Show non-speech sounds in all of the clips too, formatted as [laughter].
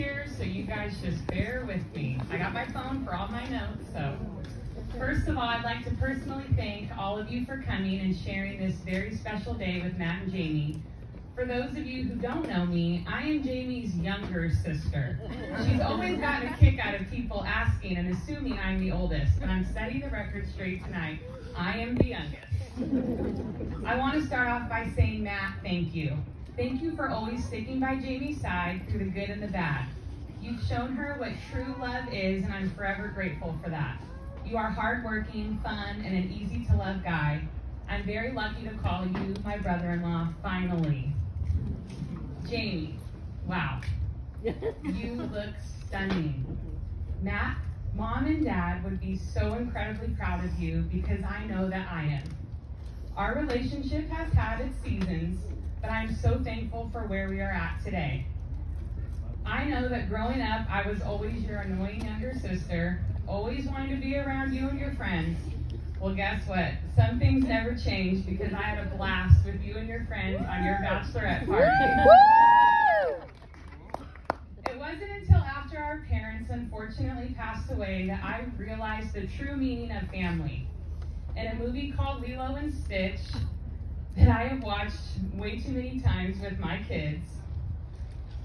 here, so you guys just bear with me. I got my phone for all my notes, so. First of all, I'd like to personally thank all of you for coming and sharing this very special day with Matt and Jamie. For those of you who don't know me, I am Jamie's younger sister. She's always gotten a kick out of people asking and assuming I'm the oldest, but I'm setting the record straight tonight. I am the youngest. I want to start off by saying, Matt, thank you. Thank you for always sticking by Jamie's side through the good and the bad. You've shown her what true love is, and I'm forever grateful for that. You are hardworking, fun, and an easy to love guy. I'm very lucky to call you my brother in law, finally. Jamie, wow. [laughs] You look stunning. Matt, mom and dad would be so incredibly proud of you because I know that I am. Our relationship has had its seasons, I'm so thankful for where we are at today. I know that growing up, I was always your annoying younger sister, always wanting to be around you and your friends. Well, guess what? Some things never change because I had a blast with you and your friends on your bachelorette party. It wasn't until after our parents unfortunately passed away that I realized the true meaning of family. In a movie called Lilo and Stitch, that I have watched way too many times with my kids,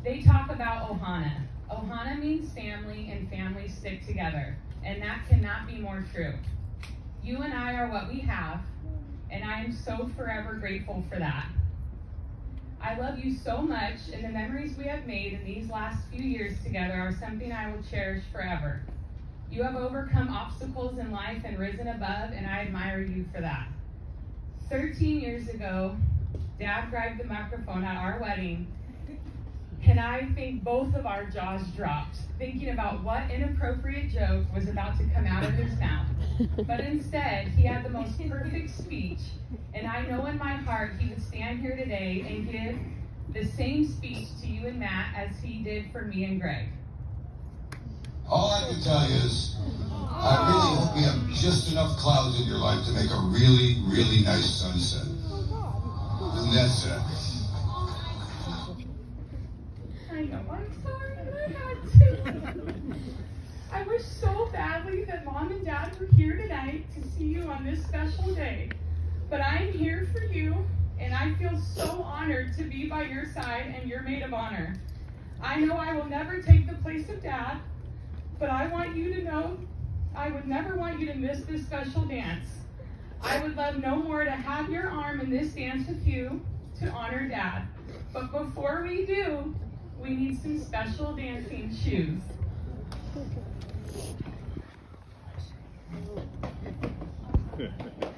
they talk about Ohana. Ohana means family, and families stick together. And that cannot be more true. You and I are what we have, and I am so forever grateful for that. I love you so much, and the memories we have made in these last few years together are something I will cherish forever. You have overcome obstacles in life and risen above, and I admire you for that. 13 years ago, Dad grabbed the microphone at our wedding and I think both of our jaws dropped, thinking about what inappropriate joke was about to come out of his mouth. But instead, he had the most perfect speech, and I know in my heart he would stand here today and give the same speech to you and Matt as he did for me and Greg. All I can tell you is, I really hope you have just enough clouds in your life to make a really, really nice sunset. And that's. I know, I'm sorry, I had to. I wish so badly that mom and dad were here tonight to see you on this special day. But I'm here for you, and I feel so honored to be by your side and your maid of honor. I know I will never take the place of dad, but I want you to know I would never want you to miss this special dance. I would love no more to have your arm in this dance with you to honor dad. But before we do, we need some special dancing shoes. [laughs]